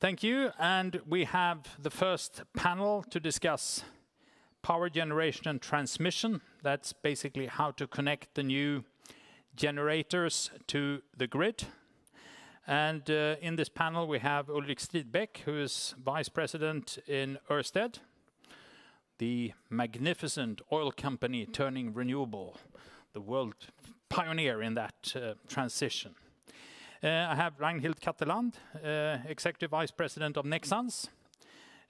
Thank you. And we have the first panel to discuss power generation and transmission. That's basically how to connect the new generators to the grid. And uh, in this panel, we have Ulrik Stridbæk, who is Vice President in Ørsted, the magnificent oil company turning renewable, the world pioneer in that uh, transition. Eh, I have Ragnhild Katteland, eh, Executive Vice President of Nexans.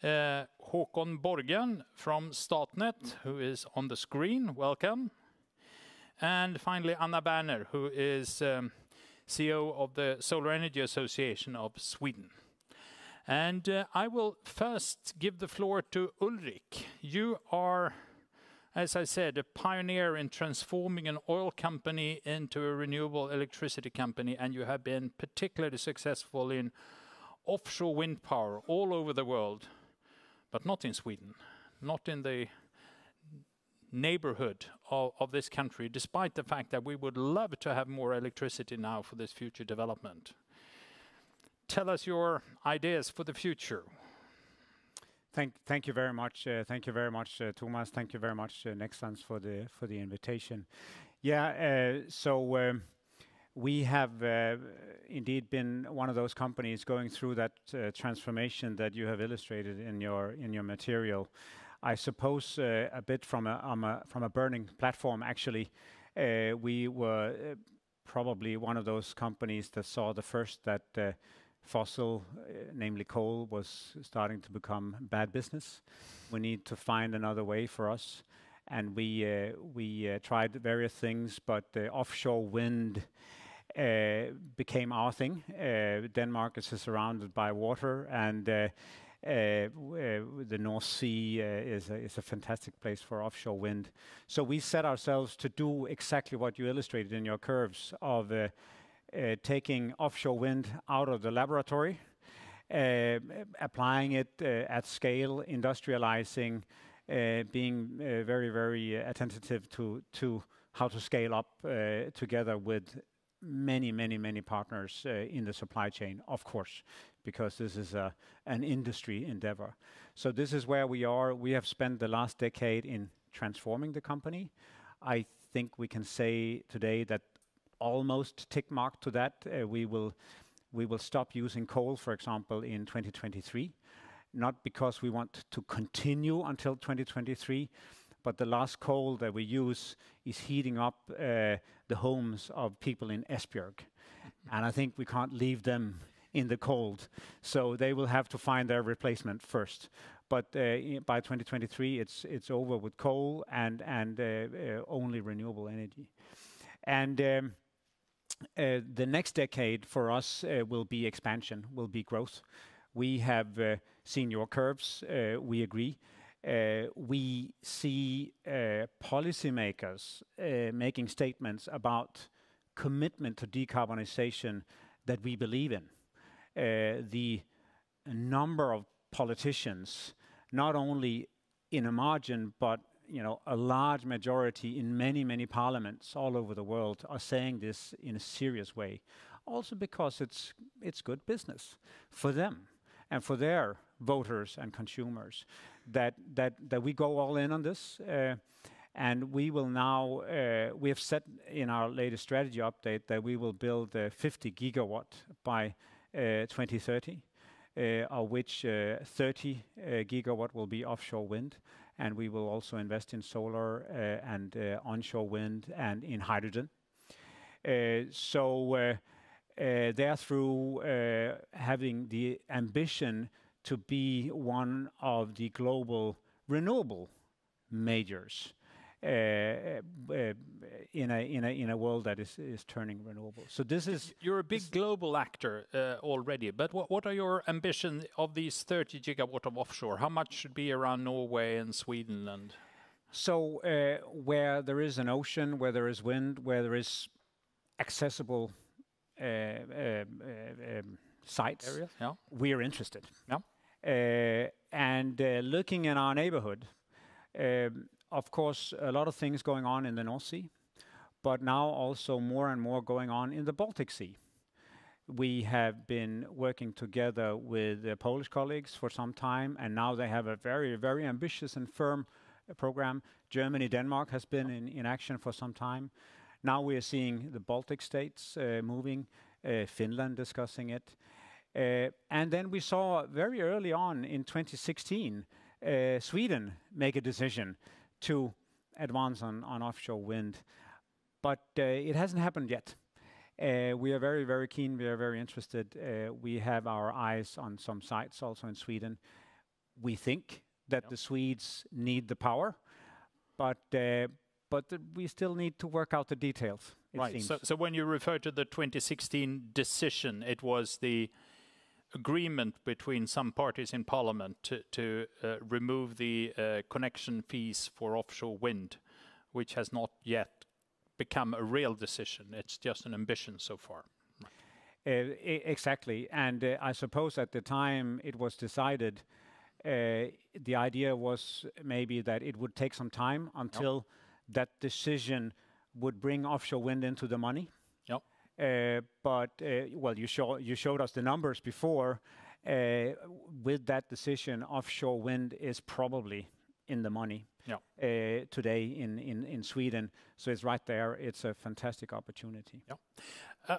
Eh, Håkon Borgen from Statnett, who is on the screen. Welcome. And finally, Anna Werner, who is um, CEO of the Solar Energy Association of Sweden. And uh, I will first give the floor to Ulrik. You are, as I said, a pioneer in transforming an oil company into a renewable electricity company, and you have been particularly successful in offshore wind power all over the world, but not in Sweden, not in the neighborhood of this country, despite the fact that we would love to have more electricity now for this future development. Tell us your ideas for the future. Thank you very much. Uh, thank you very much, uh, Tomas. Thank you very much, uh, Nexans, for the for the invitation. Yeah, so um, we have indeed been one of those companies going through that transformation that you have illustrated in your in your material. I suppose a bit from a burning platform, actually. We were probably one of those companies that saw the first that fossil, uh, namely coal, was starting to become bad business. We need to find another way for us, and we uh, uh, tried various things, but the offshore wind became our thing. Denmark is surrounded by water, and the North Sea is a fantastic place for offshore wind. So we set ourselves to do exactly what you illustrated in your curves of Uh, taking offshore wind out of the laboratory, uh, applying it uh, at scale, industrializing, being very very attentive to how to scale up together with many many, many partners in the supply chain, of course, because this is an industry endeavor. So this is where we are. We have spent the last decade in transforming the company. I think we can say today that almost tick mark to that. Uh, we will we will stop using coal, for example, in 2023, not because we want to continue until 2023, but the last coal that we use is heating up uh, the homes of people in Esbjerg. And I think we can't leave them in the cold, so they will have to find their replacement first. Uh, by 2023, it's over with coal and only renewable energy. Um, Uh, the next decade for us uh, will be expansion, will be growth. We have uh, seen your curves. We agree. We see policymakers making statements about commitment to decarbonization that we believe in. The number of politicians, not only in a margin, but a large majority in many many parliaments all over the world are saying this in a serious way. Also because it's it's good business for them and for their voters and consumers that that, that we go all in on this. Uh, and we will now, uh, we have set in our latest strategy update that we will build 50 gigawatt by uh, 2030, uh, of which 30 gigawatt will be offshore wind, and we will also invest in solar uh, and uh, onshore wind and in hydrogen. Uh, Therefore, having the ambition to be one of the global renewable majors Uh, uh, uh, in a in a in a world that is is turning renewable. So this is you're a big global actor already, but what what are your ambitions of these 30 gigawatt of offshore? How much should be around Norway and Sweden? And? So uh, where there is an ocean, where there is wind, where there is accessible um, sites. Areas, yeah. We are interested. Yeah. And looking in our neighborhood, um, of course, a lot of things going on in the North Sea, but now also more and more going on in the Baltic Sea. We have been working together with the Polish colleagues for some time, and now they have a very, very ambitious and firm program. Germany, Denmark has been in action for some time. Now we are seeing the Baltic States uh, moving, uh, Finland discussing it. Uh, and then we saw very early on in 2016, Sweden make a decision to advance on offshore wind. But uh, it hasn't happened yet. Uh, we are very, very keen. We are very interested. Uh, we have our eyes on some sites also in Sweden. We think that the Swedes need the power, but we still need to work out the details, it seems. Right. When you refer to the 2016 decision, it was the agreement between some parties in parliament to uh, remove the uh, connection fees for offshore wind, which has not yet become a real decision. It's just an ambition so far. Uh, exactly. And I suppose at the time it was decided, the idea was maybe that it would take some time until that decision would bring offshore wind into the money. Uh, yep. Uh, well, you showed us the numbers before. Uh, with that decision, offshore wind is probably in the money. Yeah Today in Sweden. So it's right there. It's a fantastic opportunity. Yep.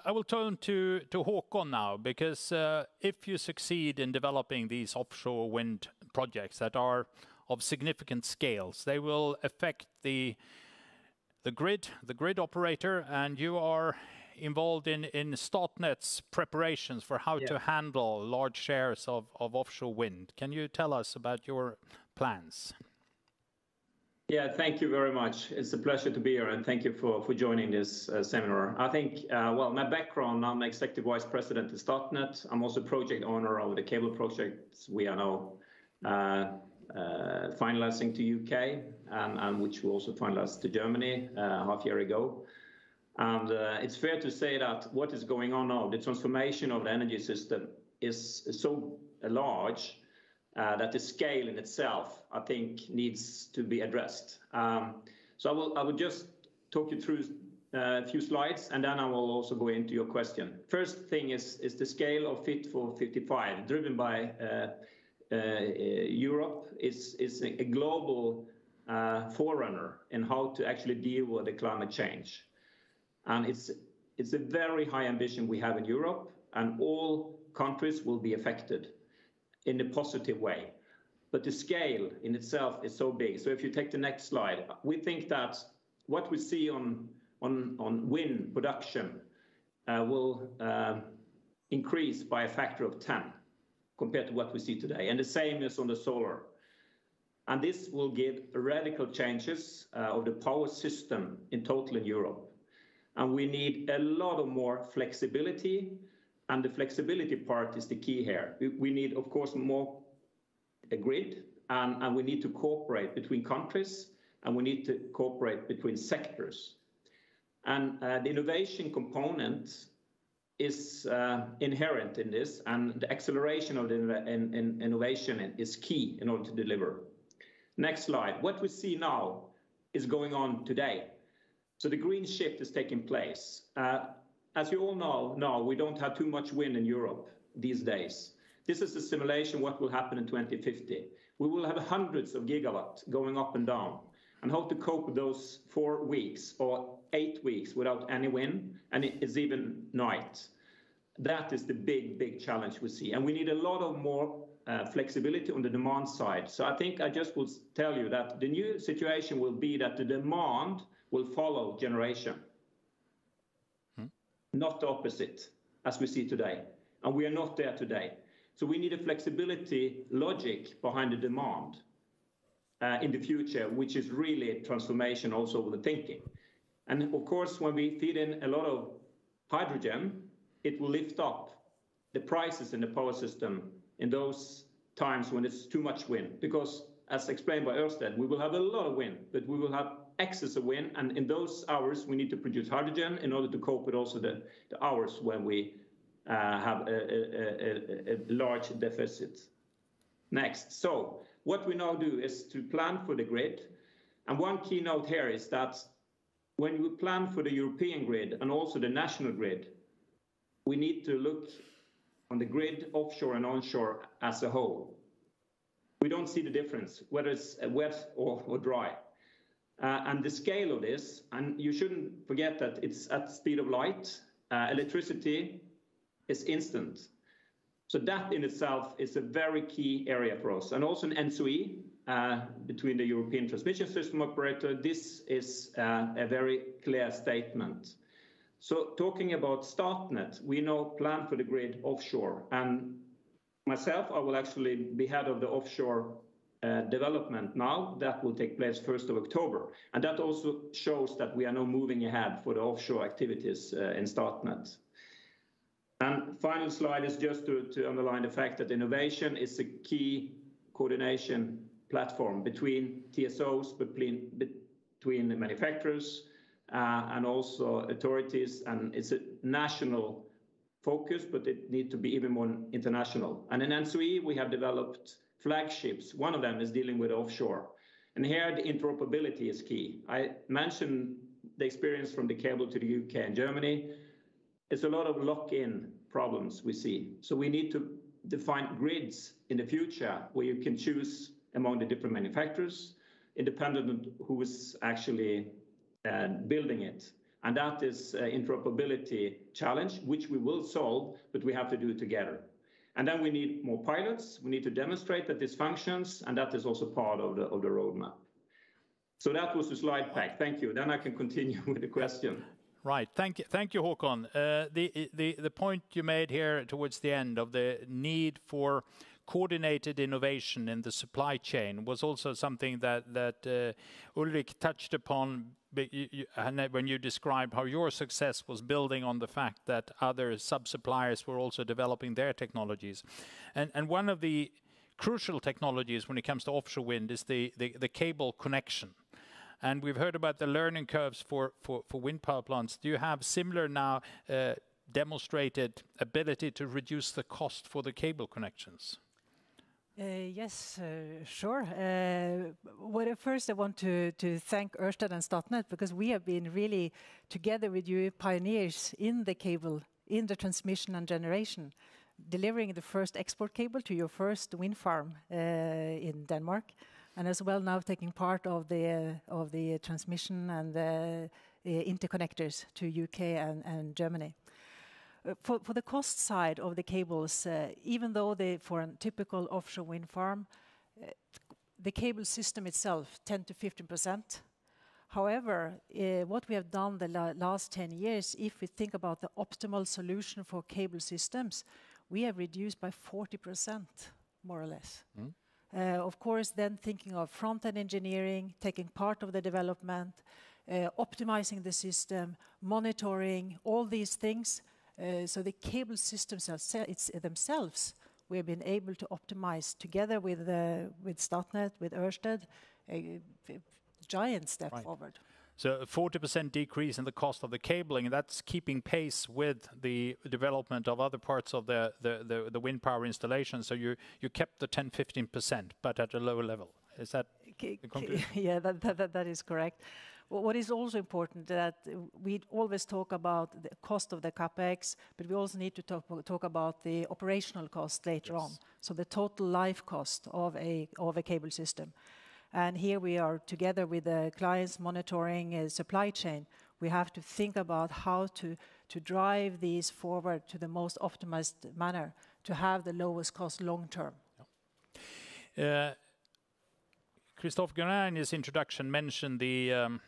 I will turn to Håkon now, because if you succeed in developing these offshore wind projects that are of significant scales, they will affect the the grid, the grid operator, and you are involved in Statnett's preparations for how to handle large shares of offshore wind. Can you tell us about your plans? Yeah. Thank you very much. It's a pleasure to be here, and thank you for joining this uh, seminar. I think, uh, well, my background, I'm Executive Vice President at Statnett. I'm also project owner of the cable projects we are now uh, finalizing to U.K., and which we also finalized to Germany half year ago. And uh, it's fair to say that what is going on now, the transformation of the energy system is so large uh, that the scale in itself, I think, needs to be addressed. Um, so I will just talk you through uh, a few slides, and then I will also go into your question. First thing is is the scale of Fit for 55, driven by Europe, is a global forerunner in how to actually deal with the climate change. And it's it's a very high ambition we have in Europe, and all countries will be affected in a positive way. But the scale in itself is so big. So if you take the next slide, we think that what we see on on wind production uh, will um, increase by a factor of 10 compared to what we see today, and the same is on the solar. And this will give radical changes uh, of the power system in total in Europe. And we need a lot of more flexibility, and the flexibility part is the key here. We need, of course, more a grid, and we need to cooperate between countries, and we need to cooperate between sectors. And uh, the innovation component is uh, inherent in this, and the acceleration of the innovation is key in order to deliver. Next slide. What we see now is going on today. So the green shift is taking place. Uh, as you all know now, we don't have too much wind in Europe these days. This is a simulation what will happen in 2050. We will have hundreds of gigawatts going up and down, and how to cope with those four weeks or eight weeks without any wind, and it is even night. That is the big big challenge we see. And we need a lot of more uh, flexibility on the demand side. So I think I just will tell you that the new situation will be that the demand will follow generation. Hmm? Not the opposite, as we see today. And we are not there today. So we need a flexibility logic behind the demand uh, in the future, which is really transformation also with the thinking. And of course, when we feed in a lot of hydrogen, it will lift up the prices in the power system in those times when it's too much wind. Because as explained by Ørsted, we will have a lot of wind, but we will have excess of wind, and in those hours, we need to produce hydrogen in order to cope with also the hours when we uh, have a large deficit. Next. So what we now do is to plan for the grid. And one key note here is that when we plan for the European grid and also the national grid, we need to look on the grid offshore and onshore as a whole. We don't see the difference, whether it's wet or dry. Uh, and the scale of this, and you shouldn't forget that it's at speed of light. Uh, electricity is instant. So that in itself is a very key area for us. And also in ENTSO-E, uh, between the European Transmission System Operator, this is a very clear statement. So talking about Statnett, we now plan for the grid offshore, and myself, I will actually be head of the offshore Uh, development now. That will take place first of October, and that also shows that we are now moving ahead for the offshore activities uh, in Statnett. And final slide is just to underline the fact that innovation is a key coordination platform between TSOs, between the manufacturers, uh, and also authorities, and it's a national focus, but it need to be even more international. And in ENTSO-E, we have developed flagships. One of them is dealing with offshore, and here, the interoperability is key. I mentioned the experience from the cable to the U.K. and Germany. It's a lot of lock-in problems we see. So we need to define grids in the future, where you can choose among the different manufacturers, independent of who is actually uh, building it. And that is a interoperability challenge, which we will solve, but we have to do it together. And then we need more pilots. We need to demonstrate that this functions, and that is also part of the of the roadmap. So that was the slide pack. Thank you. Then I can continue with the question. Right. Thank you. Thank you, Håkon. Uh, the the The point you made here towards the end of the need for coordinated innovation in the supply chain was also something that uh, Ulrik touched upon when you described how your success was building on the fact that other sub-suppliers were also developing their technologies. And one of the crucial technologies when it comes to offshore wind is the cable connection. And we've heard about the learning curves for wind power plants. Do you have similar now uh, demonstrated ability to reduce the cost for the cable connections? Uh, yes, uh, sure. Uh, well, first, I want to thank Ørsted and Statnett, because we have been really together with you, pioneers in the cable, in the transmission and generation, delivering the first export cable to your first wind farm in Denmark, and as well now taking part of the uh of the transmission and the interconnectors to U.K. and Germany. For the cost side of the cables, uh, even though they, for a typical offshore wind farm, uh, the cable system itself, 10%-15%. However, uh, what we have done the last 10 years, if we think about the optimal solution for cable systems, we have reduced by 40%, more or less. Hmm? Of course, then thinking of front-end engineering, taking part of the development, optimizing the system, monitoring, all these things. Eh, so the cable systems eh, themselves, we have been able to optimize together with eh, Statnett, with Ørsted, a giant step forward. So a 40% decrease in the cost of the cabling, that's keeping pace with the development of other parts of the wind power installation. So you kept the 10%-15%, but at a lower level. Is that the conclusion? Yeah, that is correct. What is also important that we always talk about the cost of the CapEx, but we also need to talk about the operational cost later on. So the total life cost of a cable system. And here we are together with the clients monitoring a supply chain. We have to think about how to drive these forward to the most optimized manner, to have the lowest cost long term. Yeah. Uh, Christophe Guérin, in his introduction, mentioned the um,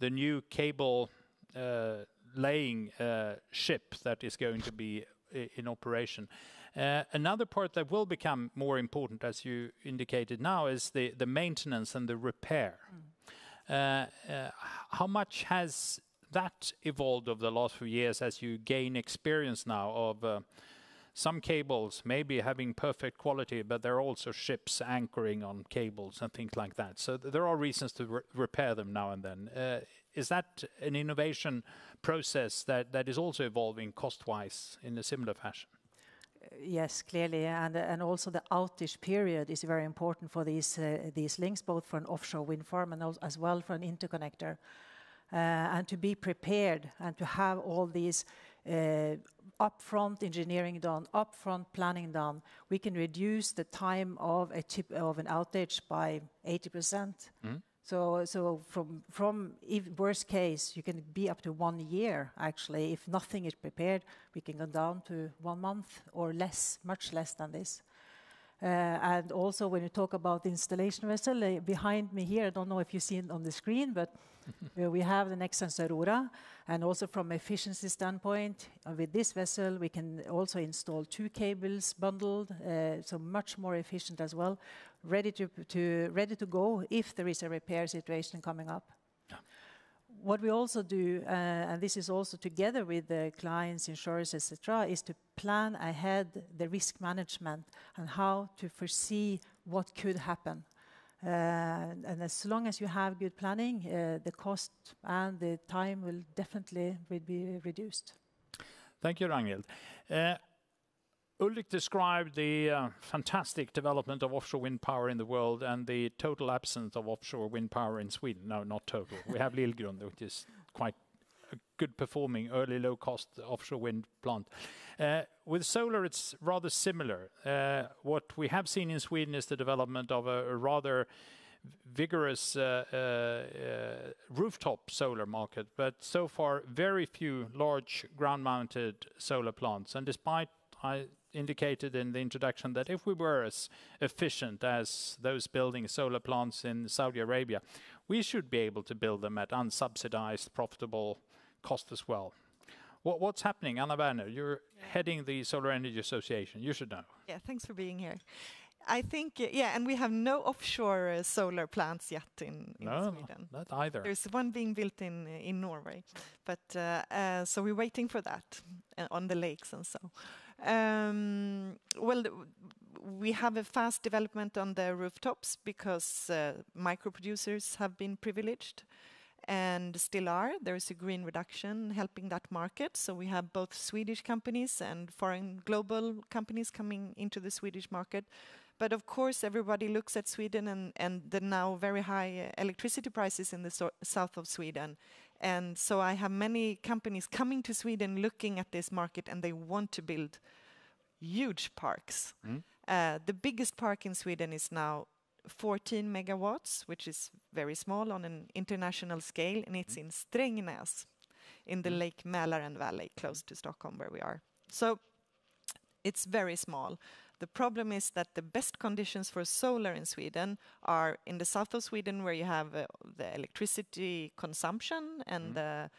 new cable uh, laying uh, ship that is going to be uh, in operation. Another part that will become more important, as you indicated now, is the maintenance and the repair. Mm. How much has that evolved over the last few years as you gain experience now of some cables maybe having perfect quality, but there are also ships anchoring on cables and things like that. So there are reasons to repair them now and then. Uh, is that an innovation process that, that is also evolving cost-wise in a similar fashion? Yes, clearly, and also the outage period is very important for these uh, these links, both for an offshore wind farm and as well for an interconnector. Uh, and to be prepared and to have all these Uh, upfront engineering done, upfront planning done, we can reduce the time of a chip of an outage by 80%. Hmm? From from even worst case, you can be up to one year, actually. If nothing is prepared, we can go down to one month or less, much less than this. Uh, and also, when you talk about the installation vessel, uh, behind me here, I don't know if you see it on the screen, but we have the Nexans Aurora. And also from efficiency standpoint, uh, with this vessel, we can also install two cables bundled, uh, so much more efficient as well, ready to to ready to go if there is a repair situation coming up. What we also do, uh, and this is also together with the clients, insurers, et cetera, is to plan ahead the risk management and how to foresee what could happen. Uh, and as long as you have good planning, uh, the cost and the time will definitely be reduced. Thank you, Ragnhild. Uh, Ulrik described the fantastic development of offshore wind power in the world and the total absence of offshore wind power in Sweden. No, not total. We have Lillgrund, which is quite a good performing early low-cost offshore wind plant. Uh, with solar, it's rather similar. Uh, what we have seen in Sweden is the development of a rather vigorous uh, rooftop solar market, but so far, very few large ground-mounted solar plants. And despite I indicated in the introduction that if we were as efficient as those building solar plants in Saudi Arabia, we should be able to build them at unsubsidized, profitable cost as well. What's happening? Anna Werner, you're heading the Solar Energy Association. You should know. Yeah, thanks for being here. I think, yeah, and we have no offshore solar plants yet in Sweden. No, not either. There's one being built in in Norway. But uh, uh, so we're waiting for that on the lakes and so. Um, Well, we have a fast development on the rooftops because micro producers have been privileged and still are. There is a green reduction helping that market. So we have both Swedish companies and foreign global companies coming into the Swedish market. But of course, everybody looks at Sweden and and the now very high electricity prices in the south of Sweden. And so I have many companies coming to Sweden looking at this market, and they want to build huge parks. Mm-hmm. Uh, the biggest park in Sweden is now 14 MW, which is very small on an international scale, and it's mm-hmm. in Strängnäs in the mm-hmm. Lake Mälaren Valley, close to Stockholm, where we are. So it's very small. The problem is that the best conditions for solar in Sweden are in the south of Sweden, where you have uh, the electricity consumption and mm-hmm. the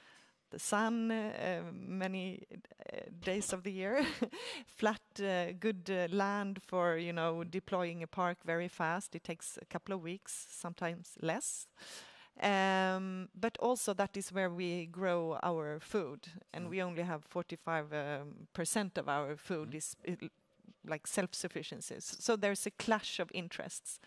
sun uh, many uh, days of the year. Flat, uh, good land for, you know, deploying a park very fast. It takes a couple of weeks, sometimes less. Um, but also that is where we grow our food, and mm. we only have 45% um, of our food mm. is like self-sufficiency. So There's a clash of interests.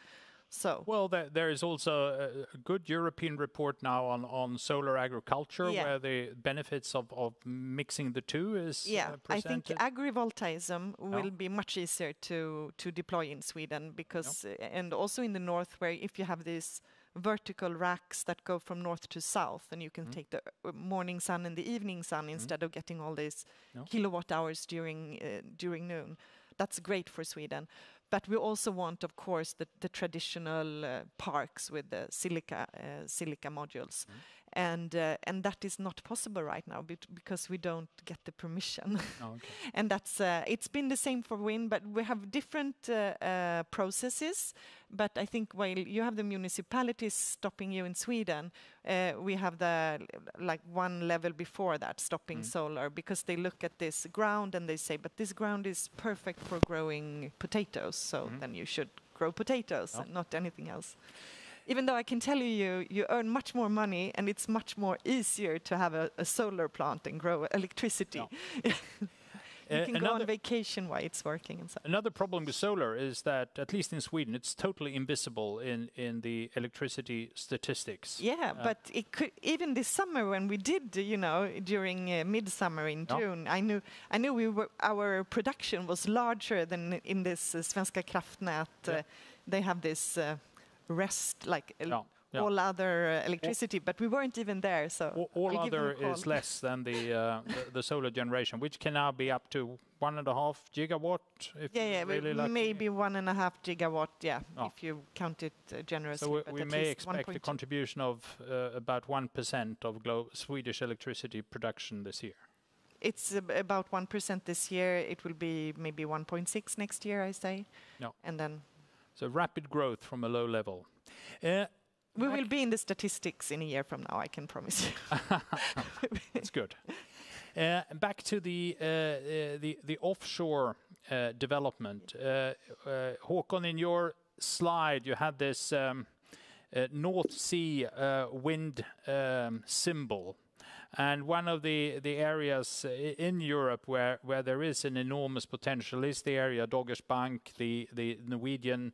So well, there is also a good European report now on on solar agriculture. Yeah where the benefits of of mixing the two is uh, presented. I think agrivoltaics will be much easier to deploy in Sweden because uh, and also in the north, where if you have these vertical racks that go from north to south, and you can mm-hmm. take the uh, morning sun and the evening sun mm-hmm. instead of getting all these kilowatt hours during during noon. That's great for Sweden. But we also want, of course, the traditional uh, parks with the silica uh, modules. Mm-hmm. Uh, that is not possible right now because we don't get the permission. Oh, okay. That's, uh, it's been the same for wind, but we have different uh, processes. But I think while you have the municipalities stopping you in Sweden, we have the, like, one level before that stopping mm. solar because they look at this ground and they say, "But this ground is perfect for growing potatoes, so mm-hmm. then you should grow potatoes and oh. not anything else." Even though I can tell you you, you earn much more money, and it's much more easier to have a solar plant and grow electricity. You can go on vacation while it's working and so. Another problem with solar is that, at least in Sweden, it's totally invisible in in the electricity statistics. Yeah, uh, but it could even this summer when we did, you know, during uh, midsummer in June. Yeah I knew we were our production was larger than in this uh, Svenska kraftnät. Uh, yeah. They have this rest, like. Yeah Yeah. all other uh, electricity, but we weren't even there. So All- All I'll give you a other is less than the uh, the- the solar generation, which can now be up to 1.5 gigawatt if yeah, yeah, really lucky. maybe one and a half gigawatt. Yeah, Oh. if you count it uh, generously. So we, we may expect a contribution of uh, about 1% of glo- Swedish electricity production this year. It's ab- about one percent this year. It will be maybe 1.6 next year, I say. No. And then So rapid growth from a low level. Uh, we will be in the statistics in a year from now. I can promise you. That's good. Uh, Back to the uh, the the offshore uh, development. Uh, uh, Håkon, in your slide, you had this um, North Sea uh, wind um, symbol. And One of the the areas in Europe where where there is an enormous potential is the area Dogger's Bank, the the Norwegian,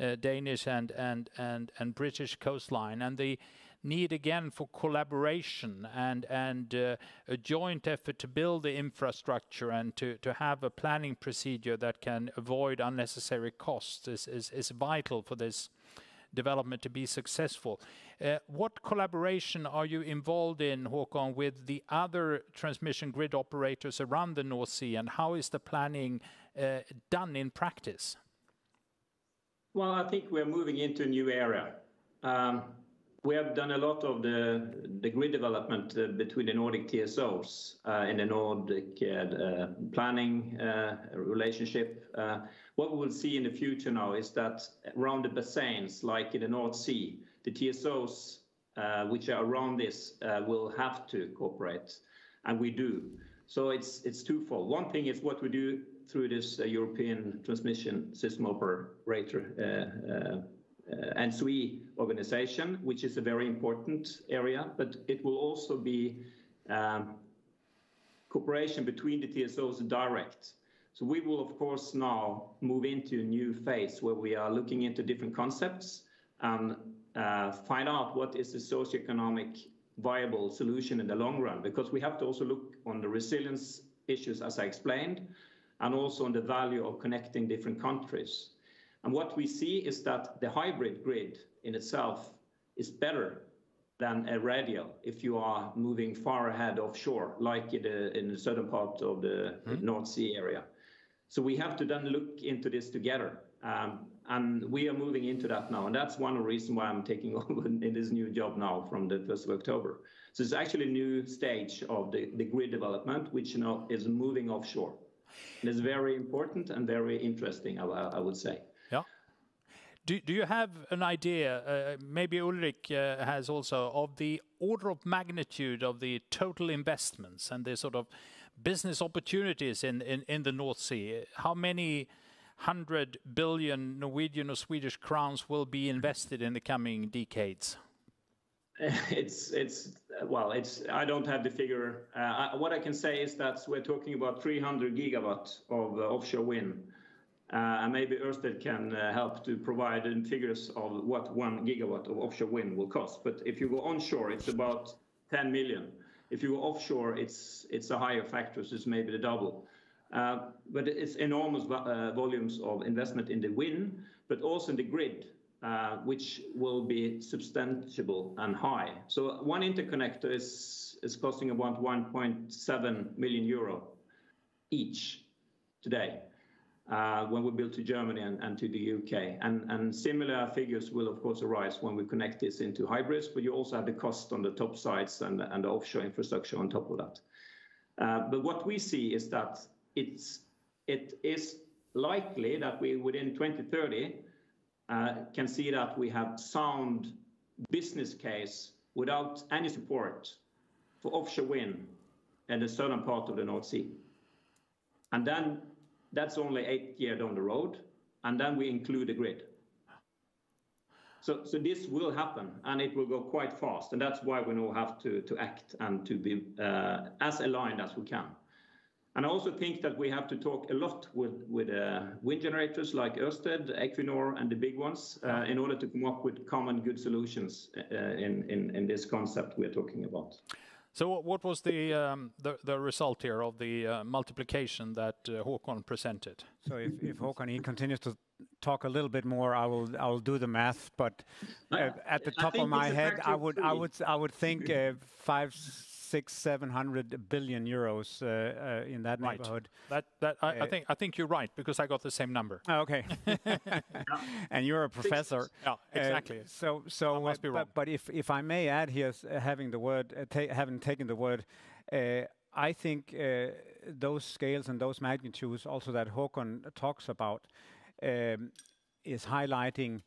uh, Danish, and and and and British coastline. and The need again for collaboration and and uh, a joint effort to build the infrastructure and to to have a planning procedure that can avoid unnecessary costs is is, is vital for this development to be successful. Uh, what collaboration are you involved in, Håkon, with the other transmission grid operators around the North Sea, and how is the planning uh, done in practice? Well, I think we're moving into a new area. Um, we have done a lot of the, grid development uh, between the Nordic TSOs in the Nordic planning relationship. What we will see in the future now is that around the basins, like in the North Sea, the TSOs uh, which are around this uh, will have to cooperate, and we do. So it's it's twofold. One thing is what we do through this uh, European Transmission System Operator ENTSO-E organization, which is a very important area, but it will also be um, cooperation between the TSOs direct. So we will, of course, now move into a new phase where we are looking into different concepts and uh, find out what is the socioeconomic viable solution in the long run, because we have to also look on the resilience issues, as I explained, and also on the value of connecting different countries. And what we see is that the hybrid grid in itself is better than a radial if you are moving far ahead offshore, like in the, in the southern part of the North Sea area. So we have to then look into this together. Um, and we are moving into that now. And that's one reason why I'm taking over in this new job now from the 1st of October. So it's actually a new stage of the, the grid development, which you know, is moving offshore. And it's very important and very interesting, I, I would say. Yeah. Do, do you have an idea, uh, maybe Ulrik uh, has also, of the order of magnitude of the total investments and the sort of business opportunities in, in, in the North Sea? How many hundred billion Norwegian or Swedish crowns will be invested in the coming decades? It's it's well, it's I don't have the figure. Uh, what I can say is that we're talking about 300 gigawatt of uh, offshore wind, uh, and maybe Ørsted can help to provide figures of what one gigawatt of offshore wind will cost. But if you go onshore, it's about 10 million. If you go offshore, it's it's a higher factor, so it's maybe the double. Uh, but it's enormous uh, volumes of investment in the wind, but also in the grid, uh, which will be substantial and high. So one interconnector is is costing about 1.7 million euro each today uh, when we build to Germany and, and to the UK. And, and similar figures will, of course, arise when we connect this into hybrids, but you also have the cost on the top sides and, and the offshore infrastructure on top of that. Uh, but what we see is that it is likely that we, within 2030, uh, can see that we have sound business case without any support for offshore wind in the southern part of the North Sea. And then that's only eight years down the road, and then we include the grid. So, so this will happen, and it will go quite fast, and that's why we now have to, to act and to be uh, as aligned as we can. And I also think that we have to talk a lot with, with uh, wind generators like Ørsted, Equinor, and the big ones uh, in order to come up with common good solutions uh, in, in, in this concept we're talking about. So what- what was the um, the, the result here of the uh, multiplication that uh, Håkon presented? So if, if Håkon he continues to talk a little bit more, I will I will do the math. But at the top of my head, I would I would I would think 500 billion-700 billion euros uh, uh, in that neighborhood. Right. I I, uh, think I think you're right because I got the same number. Oh, okay. And you're a professor. Yeah, exactly. So I must be wrong. But If if I may add here, having the word, ta having taken the word, I think those scales and those magnitudes also that Håkon talks about um, is highlighting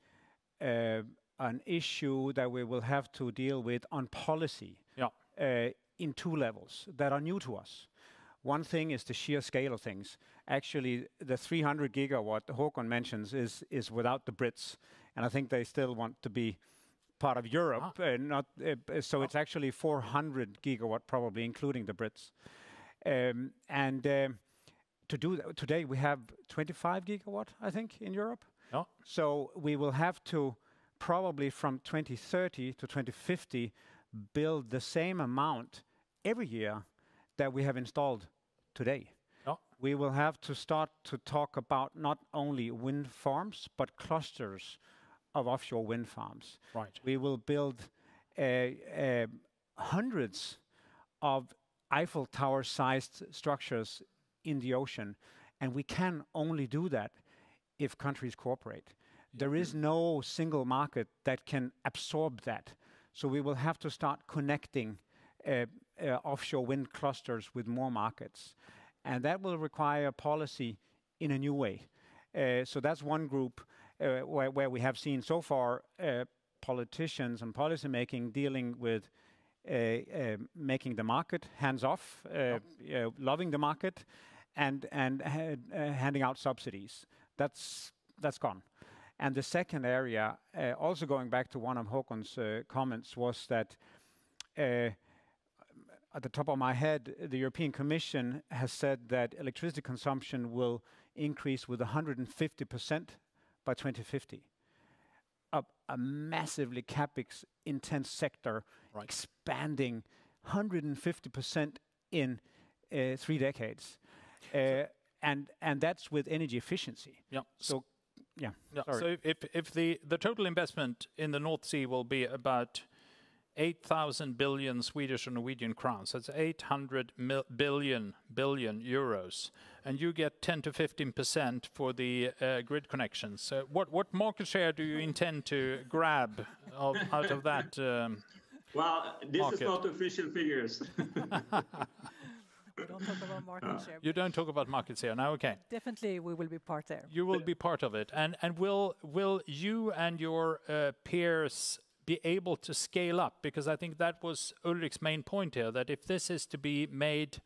an issue that we will have to deal with on policy. Yeah in two levels that are new to us. One thing is the sheer scale of things. Actually, the 300 GW Håkon mentions is without the Brits, and I think they still want to be part of Europe. Ah. Uh, uh, uh, so ah. it's actually 400 GW probably including the Brits. Um, and um, to do that, today we have 25 GW, I think, in Europe. Yeah. We will have to probably from 2030 to 2050 build the same amount every year that we have installed today. Yeah. We will have to start to talk about not only wind farms, but clusters of offshore wind farms. Right. We will build hundreds of Eiffel Tower-sized structures in the ocean, and we can only do that if countries cooperate. There is mm. no single market that can absorb that. So we will have to start connecting uh, uh, offshore wind clusters with more markets, and that will require policy in a new way. Uh, so, that's one group where we have seen so far politicians and policymaking dealing with making the market hands-off, loving the market and handing out subsidies. That's that's gone. And the second area, uh, also going back to one of Håkon's uh, comments, was that uh, at the top of my head, the European Commission has said that electricity consumption will increase with 150% by 2050. A massively CapEx-intense sector. Right expanding 150% in three decades. And and that's with energy efficiency. Yeah. Yeah. Sorry. If if the the total investment in the North Sea will be about 8,000 billion Swedish or Norwegian crowns, that's 800 billion, and you get 10 to 15% for the uh, grid connections. What what market share do you intend to grab out of that market? Well, this is not official figures. We don't talk about market uh. share. You don't talk about market share. now. okay. Definitely we will be part there. You will be part of it. And will will you and your uh, peers be able to scale up? Because I think that was Ulrik's main point here, that if this is to be made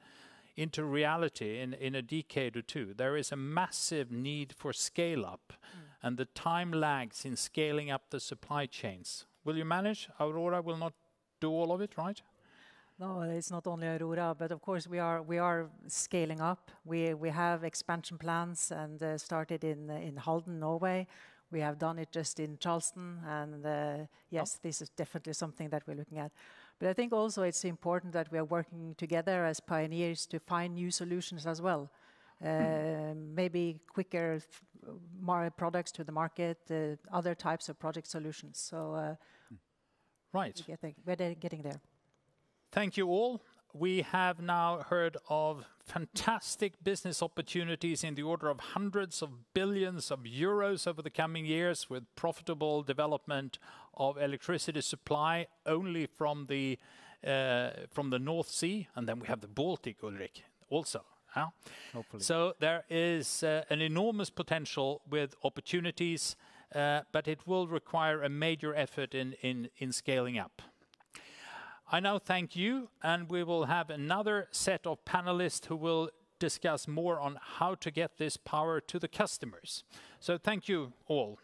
into reality in a decade or two, there is a massive need for scale-up. Mm. And the time lags in scaling up the supply chains. Will you manage? Aurora will not do all of it, right? No, it's not only Aurora, but of course we are we are scaling up. We have expansion plans and uh, started uh, in Halden, Norway. We have done it just in Charleston and uh, yes, this is definitely something that we're looking at. But I think also it's important that we are working together as pioneers to find new solutions as well. Hmm. Maybe quicker products to the market, other types of project solutions. So, hmm. Right We're getting there. Thank you all. We have now heard of fantastic business opportunities in the order of hundreds of billions of EUR over the coming years with profitable development of electricity supply only from the uh from the North Sea, and then we have the Baltic, Ulrik, also. Hopefully. There is an enormous potential with opportunities, but it will require a major effort in scaling up. I now thank you, and we will have another set of panelists who will discuss more on how to get this power to the customers. So thank you all.